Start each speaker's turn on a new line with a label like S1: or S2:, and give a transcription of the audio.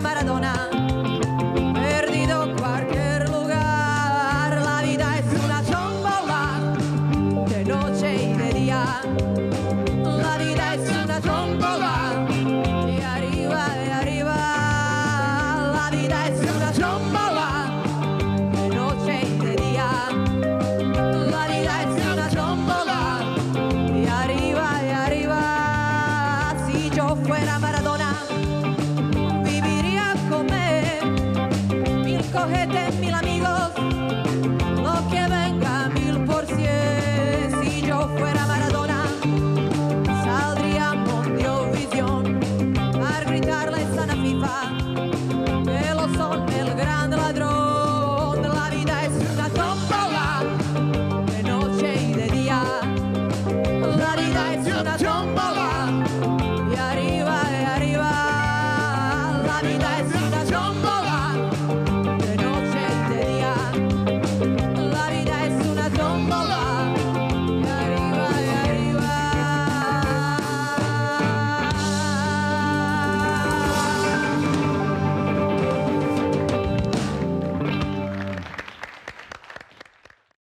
S1: Maradona. Perdido cualquier lugar, la vida es una tómbola, de noche y de día. La vida es una tómbola, de arriba, de arriba. La vida es una tómbola, de noche y de día. La vida es una tómbola, de arriba, de arriba. Si yo fuera Maradona. ojetes, mil amigos, lo que venga mil por cien. Si yo fuera Maradona, saldría por Eurovisión a gritarle sana FIFA, que lo son el gran ladrón. La vida es una tómbola, de noche y de día. La vida es una tómbola.